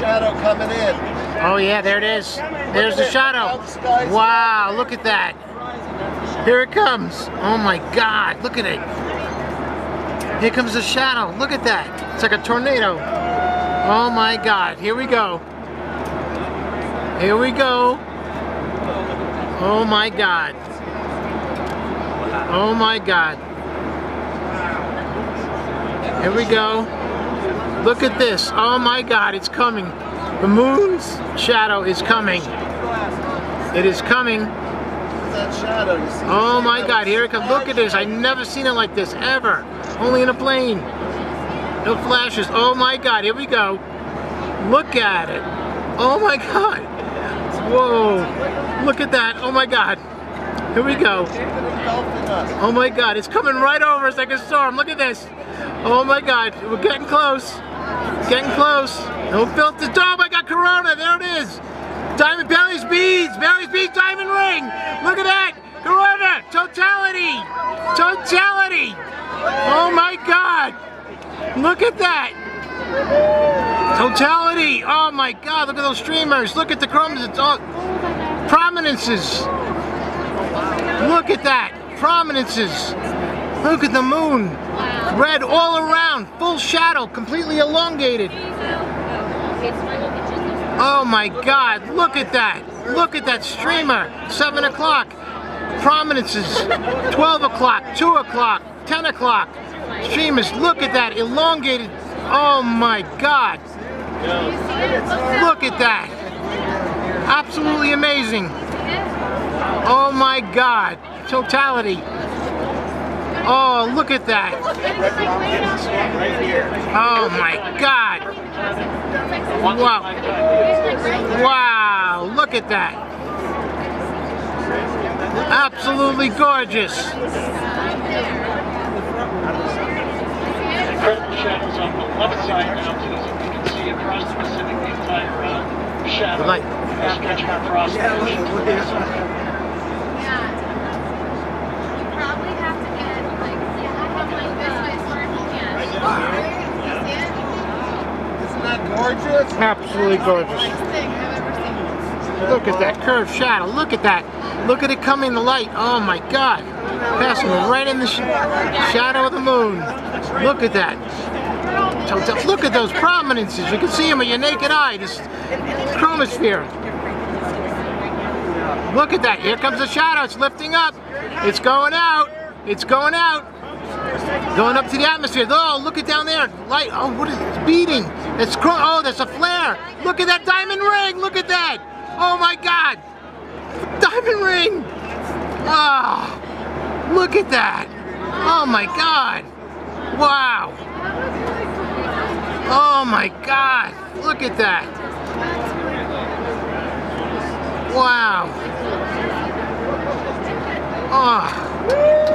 shadow coming in. Oh yeah, there it is. There's the shadow. Wow, look at that. Here it comes. Oh my God, look at it. Here comes the shadow. Look at that. It's like a tornado. Oh my God, here we go. Here we go. Oh my God. Oh my God. Here we go. Look at this. Oh my God, it's coming. The moon's shadow is coming. It is coming. Oh my God, here it comes. Look at this. I've never seen it like this, ever. Only in a plane. No flashes. Oh my God, here we go. Look at it. Oh my God. Whoa. Look at that. Oh my God. Here we go. Oh my God, it's coming right over us like a storm. Look at this. Oh my God, we're getting close. Getting close. No filter. Oh I got Corona, there it is. Diamond Baily's beads, Baily's beads, diamond ring. Look at that. Corona, totality. Totality. Oh my God. Look at that. Totality. Oh my God, look at those streamers. Look at the crumbs. It's all prominences. Look at that. Prominences. Look at the moon. Red all around. Full shadow. Completely elongated. Oh my God. Look at that. Look at that streamer. 7 o'clock. Prominences. 12 o'clock. 2 o'clock. 10 o'clock. Streamers. Look at that. Elongated. Oh my God. Look at that. Absolutely amazing. Oh my God. Totality. Oh, look at that. Oh my God. Wow. Wow. Look at that. Absolutely gorgeous. Incredible shadows on the left side mountains. You can see across the Pacific the entire uh, shadow The light. stretching across the ocean. Probably have to get like, yeah, I have like this way smartphone. Isn't that gorgeous? Absolutely gorgeous. thing I've ever seen. Look at that curved shadow. Look at that. Look at it coming in the light. Oh my God. Passing right in the sh shadow of the moon. Look at that. Look at those prominences. You can see them with your naked eye. This chromosphere. Look at that. Here comes the shadow. It's lifting up. It's going out. It's going out. Going up to the atmosphere. Oh, look at down there. Light. Oh, what is it? It's beating. It's oh, there's a flare. Look at that diamond ring. Look at that. Oh my God. Diamond ring. Ah, look at that. Oh my God. Wow. Oh my God. Look at that. Wow. Oh.